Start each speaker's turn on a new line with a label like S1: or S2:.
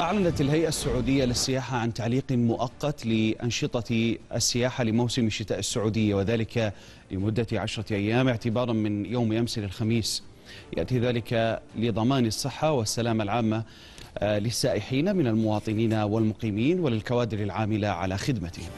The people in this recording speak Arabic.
S1: أعلنت الهيئة السعودية للسياحة عن تعليق مؤقت لأنشطة السياحة لموسم الشتاء السعودية وذلك لمدة عشرة أيام اعتبارا من يوم أمس للخميس يأتي ذلك لضمان الصحة والسلامة العامة آه، للسائحين من المواطنين والمقيمين وللكوادر العاملة على خدمتهم.